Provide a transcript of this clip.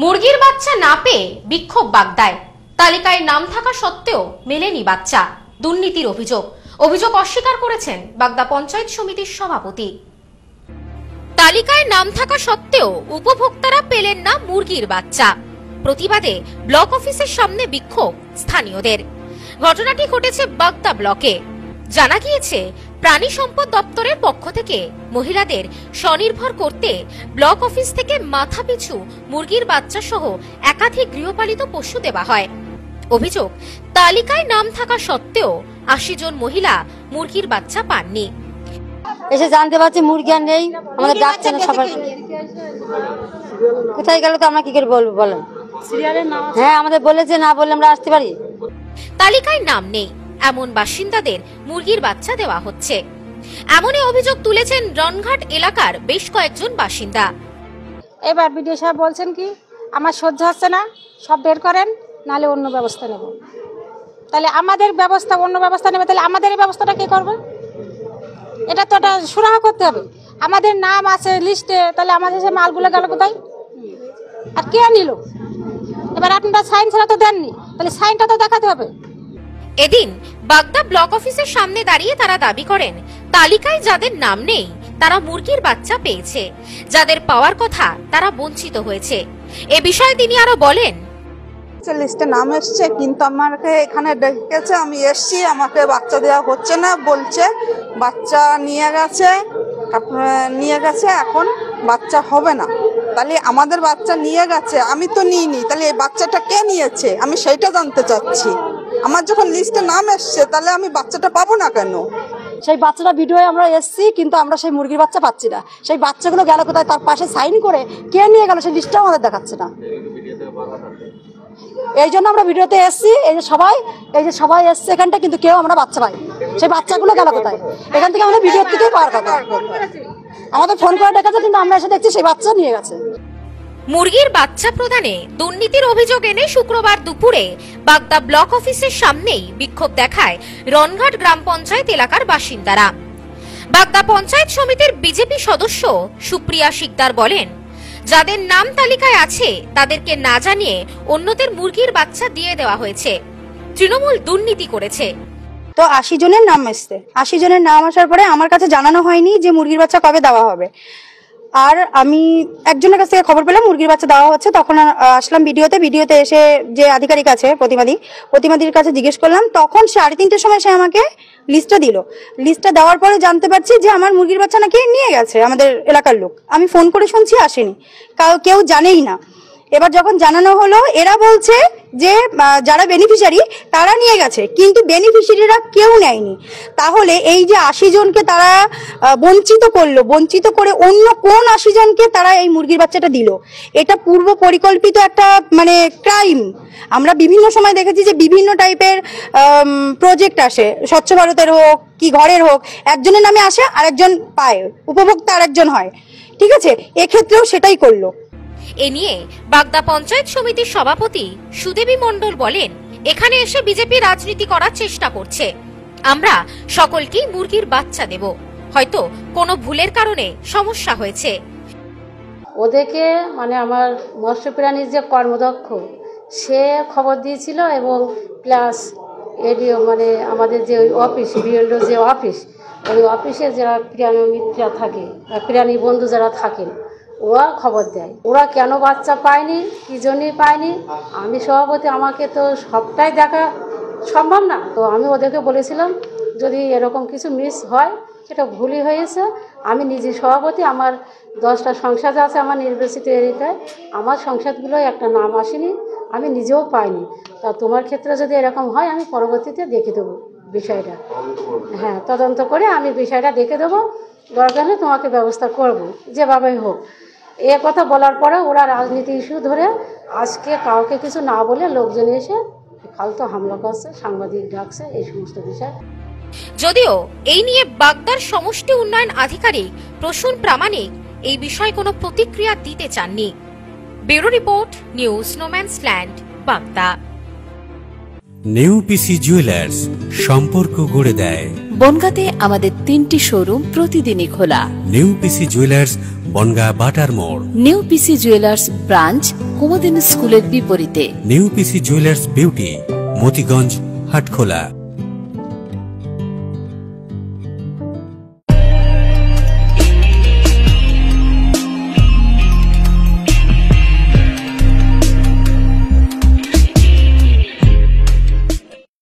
মুরগির বাচ্চা না পেয়ে বিক্ষোভ বাগদায়। তালিকায় নাম থাকা সত্ত্বেও মেলেনি বাচ্চা, দুর্নীতির অভিযোগ। অভিযোগ অস্বীকার করেছেন বাগদা পঞ্চায়েত সমিতির সভাপতি। তালিকায় নাম থাকা সত্ত্বেও উপভোক্তারা পেলেন না মুরগির বাচ্চা। প্রতিবাদে ব্লক অফিসের সামনে বিক্ষোভ স্থানীয়দের। ঘটনাটি ঘটেছে বাগদা ব্লকে। জানা গিয়েছে প্রাণী সম্পদ দপ্তরের পক্ষ থেকে মহিলাদের স্বনির্ভর করতে ব্লক অফিস থেকে মাথাপিছু মুরগির বাচ্চা সহ একাধিক গৃহপালিত পশু দেওয়া হয়। অভিযোগ তালিকায় নাম থাকা সত্ত্বেও আশি জন মহিলা মুরগির বাচ্চা পাননি। এসে জানতে পারছি মুরগি আর নেই আমাদের ডাকছে না সবার কোথায় গেল তো আমরা কি করে বলব বলেন হ্যাঁ আমাদের বলেছে না বললে আমরা আসতে পারি। তালিকায় নাম নেই। এমন বাসিন্দাদের মুরগির বাচ্চা দেওয়া হচ্ছে। এমনই অভিযোগ তুলেছেন রনঘাট এলাকার বেশ কয়েকজন বাসিন্দা। এবার বিডিও সাহেব বলছেন কি, আমার সহ্য হচ্ছে না, সব বের করেন, নাহলে অন্য ব্যবস্থা নেব। তাহলে আমাদের ব্যবস্থা, অন্য ব্যবস্থা নেবে, তাহলে আমাদের এই ব্যবস্থাটা কে করবে? এটা তো সুরাহা করতে হবে। আমাদের নাম আছে লিস্টে, তাহলে আমাদের সে মালগুলো গেল কোথায়? আর কে নিল এবার আপনারা সাইন ছাড়া তো দেননি, তাহলে সাইনটা তো দেখাতে হবে। এদিন বাগদা ব্লক অফিসের সামনে দাঁড়িয়ে তারা দাবি করেন, তালিকায় যাদের নাম নেই, তারা মুরগির বাচ্চা পেয়েছে। যাদের পাওয়ার কথা তারা বঞ্চিত হয়েছে। এ বিষয়ে তিনি আরও বলেন লিস্টে নাম এসছে, কিন্তু আমাকে এখানে ডেকেছে, আমি এসছি, আমাকে বাচ্চা দেওয়া হচ্ছে না, বলছে, বাচ্চা নিয়ে গেছে নিয়ে গেছে, এখন বাচ্চা হবে না। তাহলে আমাদের বাচ্চা নিয়ে গেছে, আমি তো নিইনি, তাহলে এই বাচ্চাটা কে নিয়েছে? আমি সেইটা জানতে চাচ্ছি। আমার যখন লিস্টে নাম এসছে, তাহলে আমি বাচ্চাটা পাবো না কেন? সেই বাচ্চাটা ভিডিওয়ে আমরা এসছি, কিন্তু আমরা সেই মুরগির বাচ্চা পাচ্ছি না। সেই বাচ্চাগুলো গেল কোথায়? তার পাশে সাইন করে কে নিয়ে গেল? সেই লিস্টটাও আমাদের দেখাচ্ছে না। এই জন্য আমরা ভিডিওতে এসছি, এই যে সবাই, এই যে সবাই এসছে এখানটা কিন্তু কেউ আমরা বাচ্চা পাই সেই বাচ্চাগুলো গেল কোথায়? এখান থেকে আমাদের ভিডিও থেকেই পাওয়ার কথা। আমাদের ফোন করে ডেকেছে, কিন্তু আমরা এসে দেখছি সেই বাচ্চা নিয়ে গেছে। মুরগির বাচ্চা প্রদানে দুর্নীতির অভিযোগ এনে শুক্রবার দুপুরে বাগদা ব্লক অফিসের সামনেই বিক্ষোভ দেখায় রনঘাট গ্রাম পঞ্চায়েত এলাকার বাসিন্দারা। বাগদা পঞ্চায়েত সমিতির বিজেপি সদস্য সুপ্রিয়া শিকদার বলেন, যাদের নাম তালিকায় আছে, তাদেরকে না জানিয়ে অন্যদের মুরগির বাচ্চা দিয়ে দেওয়া হয়েছে। তৃণমূল দুর্নীতি করেছে। তো আশি জনের নাম এসছে। আশি জনের নাম আসার পরে আমার কাছে জানানো হয়নি যে মুরগির বাচ্চা কবে দেওয়া হবে। আর আমি একজনের কাছ থেকে খবর পেলাম, মুরগির বাচ্চা দেওয়া হচ্ছে। তখন আসলাম ভিডিওতে ভিডিওতে এসে যে আধিকারিক আছে প্রতিমাদি, প্রতিমাদির কাছে জিজ্ঞেস করলাম, তখন সাড়ে তিনটের সময় সে আমাকে লিস্টটা দিল। লিস্টটা দেওয়ার পরে জানতে পারছি যে আমার মুরগির বাচ্চা নাকি নিয়ে গেছে, আমাদের এলাকার লোক। আমি ফোন করে শুনছি, আসেনি। কেউ জানেই না। এবার যখন জানানো হলো, এরা বলছে যে যারা বেনিফিশিয়ারি তারা নিয়ে গেছে। কিন্তু বেনিফিশিয়ারিরা কেউ নেয়নি। তাহলে এই যে আশি জনকে তারা বঞ্চিত করল, বঞ্চিত করে অন্য কোন আশি জনকে তারা এই মুরগির বাচ্চাটা দিল? এটা পূর্ব পরিকল্পিত একটা মানে ক্রাইম আমরা বিভিন্ন সময় দেখেছি যে বিভিন্ন টাইপের প্রজেক্ট আসে। স্বচ্ছ ভারতের হোক, কি ঘরের হোক, একজনের নামে আসে, আরেকজন পায়। উপভোক্তা আরেকজন হয়। ঠিক আছে? এক্ষেত্রেও সেটাই করল। এ নিয়ে বাগদা পঞ্চায়েত সমিতির সভাপতি সুদেবী মণ্ডল বলেন, এখানে এসে বিজেপি রাজনীতি করার চেষ্টা করছে। আমরা সকলকেই মুরগির বাচ্চা দেব। হয়তো কোনো ভুলের কারণে সমস্যা হয়েছে। ওদেরকে মানে আমার মৎস্য প্রাণীর যে কর্মদক্ষ, সে খবর দিয়েছিল এবং প্লাস এডিও মানে আমাদের যে অফিস বিএলও যে অফিস, ওই অফিসে যারা প্রাণী মিত্রা থাকে প্রাণী বন্ধু যারা থাকেন ওরা খবর দেয়। ওরা কেন বাচ্চা পায়নি? কী জন্যই পায়নি? আমি সভাপতি, আমাকে তো সবটাই দেখা সম্ভব না। তো আমি ওদেরকে বলেছিলাম, যদি এরকম কিছু মিস হয়, সেটা ভুলই হয়েছে। আমি নিজে সভাপতি, আমার দশটা সংসদ আছে আমার নির্বাচিত এলাকায়। আমার সংসদগুলো একটা নাম আসেনি, আমি নিজেও পাইনি। তা তোমার ক্ষেত্রে যদি এরকম হয়, আমি পরবর্তীতে দেখে দেবো বিষয়টা। হ্যাঁ তদন্ত করে আমি বিষয়টা দেখে দেবো। দরকার তোমাকে ব্যবস্থা করব, যেভাবেই হোক। এ কথা বলার পরে ওরা রাজনীতি ইস্যু ধরে আজকে কাউকে কিছু না বলে লোকজন এসে ফালতু হামলা করছে সাংবাদিক ডাকছে এই সমস্ত বিষয়। যদিও এই নিয়ে বাগদার সমষ্টি উন্নয়ন আধিকারিক প্রসূন প্রামাণিক এই বিষয়ে কোনো প্রতিক্রিয়া দিতে চাননি। Bureau report news no man's land Bagda. New PC jewellers সম্পর্ক গড়ে দেয়। বনগাঁতে আমাদের তিনটি শোরুম প্রতিদিনই খোলা। New PC jewellers Bongaon Batar মোড়। New PC jewellers branch Kumudini স্কুলের বিপরীতে। New PC jewellers beauty Motiganj Hatkhola.